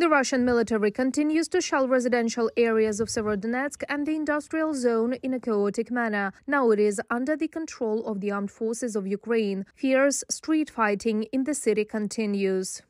The Russian military continues to shell residential areas of Severodonetsk and the industrial zone in a chaotic manner. Now it is under the control of the armed forces of Ukraine. Fierce street fighting in the city continues.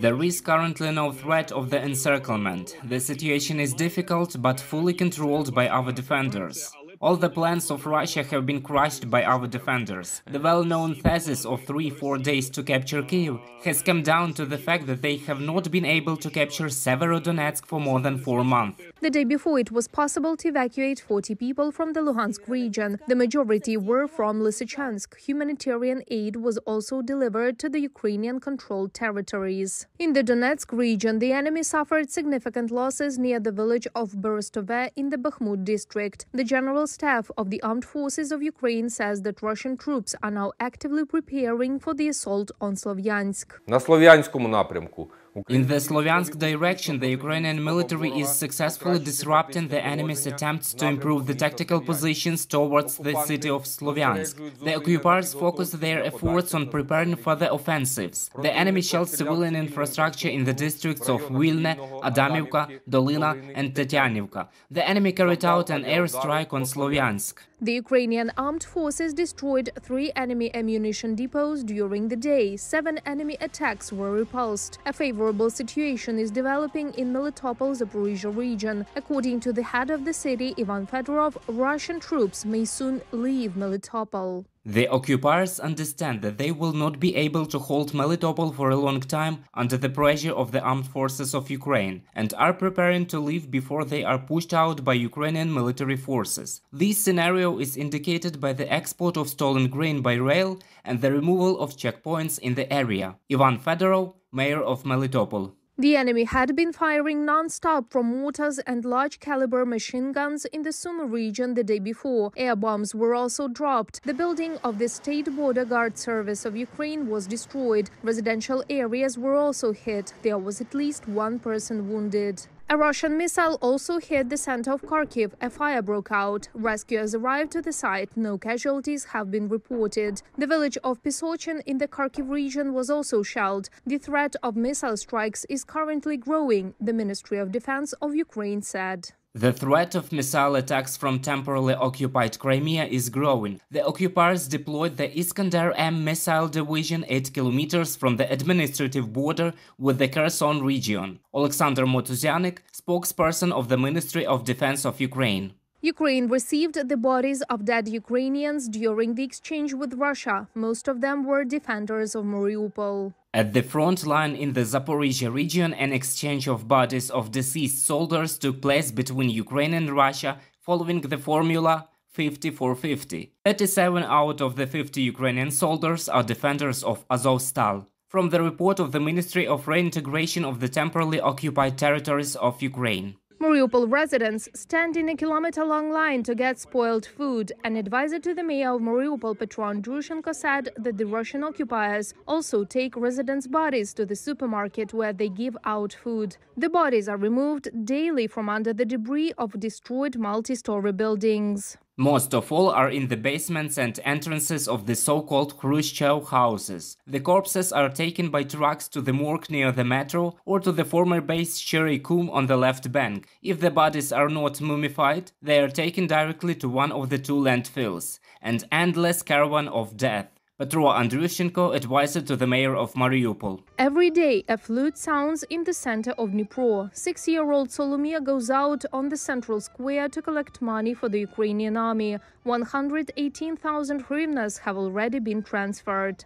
There is currently no threat of the encirclement. The situation is difficult but fully controlled by our defenders. All the plans of Russia have been crushed by our defenders. The well-known thesis of three-four days to capture Kiev has come down to the fact that they have not been able to capture Severodonetsk for more than four months. The day before, it was possible to evacuate 40 people from the Luhansk region. The majority were from Lysychansk. Humanitarian aid was also delivered to the Ukrainian-controlled territories. In the Donetsk region, the enemy suffered significant losses near the village of Berestove in the Bakhmut district. The General Staff of the Armed Forces of Ukraine says that Russian troops are now actively preparing for the assault on Slovyansk. На Слов'янському напрямку in the Slovyansk direction, the Ukrainian military is successfully disrupting the enemy's attempts to improve the tactical positions towards the city of Slovyansk. The occupiers focus their efforts on preparing for the offensives. The enemy shelled civilian infrastructure in the districts of Vilne, Adamivka, Dolina, and Tetianivka. The enemy carried out an airstrike on Slovyansk. The Ukrainian armed forces destroyed three enemy ammunition depots during the day. Seven enemy attacks were repulsed. A favorable situation is developing in Melitopol, Zaporizhia region. According to the head of the city, Ivan Fedorov, Russian troops may soon leave Melitopol. The occupiers understand that they will not be able to hold Melitopol for a long time under the pressure of the armed forces of Ukraine and are preparing to leave before they are pushed out by Ukrainian military forces. This scenario is indicated by the export of stolen grain by rail and the removal of checkpoints in the area. Ivan Fedorov, mayor of Melitopol. The enemy had been firing non-stop from mortars and large-caliber machine guns in the Sumy region the day before. Air bombs were also dropped. The building of the State Border Guard Service of Ukraine was destroyed. Residential areas were also hit. There was at least one person wounded. A Russian missile also hit the center of Kharkiv. A fire broke out. Rescuers arrived to the site. No casualties have been reported. The village of Pisochin in the Kharkiv region was also shelled. The threat of missile strikes is currently growing, the Ministry of Defense of Ukraine said. The threat of missile attacks from temporarily occupied Crimea is growing. The occupiers deployed the Iskander M missile division 8 kilometers from the administrative border with the Kherson region. Alexander Motuzianik, spokesperson of the Ministry of Defense of Ukraine. Ukraine received the bodies of dead Ukrainians during the exchange with Russia. Most of them were defenders of Mariupol. At the front line in the Zaporizhia region, an exchange of bodies of deceased soldiers took place between Ukraine and Russia following the formula 50 for 50. 37 out of the 50 Ukrainian soldiers are defenders of Azovstal. From the report of the Ministry of Reintegration of the Temporarily Occupied Territories of Ukraine. Mariupol residents stand in a kilometer-long line to get spoiled food. An advisor to the mayor of Mariupol, Petro Andrushenko, said that the Russian occupiers also take residents' bodies to the supermarket where they give out food. The bodies are removed daily from under the debris of destroyed multi-story buildings. Most of all are in the basements and entrances of the so-called Khrushchev houses. The corpses are taken by trucks to the morgue near the metro or to the former base Sherry Kum on the left bank. If the bodies are not mummified, they are taken directly to one of the two landfills. An endless caravan of death. Petro Andrushenko, advisor to the mayor of Mariupol. Every day, a flute sounds in the center of Dnipro. Six-year-old Solomia goes out on the central square to collect money for the Ukrainian army. 118,000 hryvnias have already been transferred.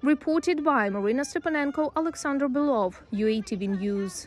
Reported by Marina Stepanenko, Alexander Belov, UATV News.